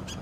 you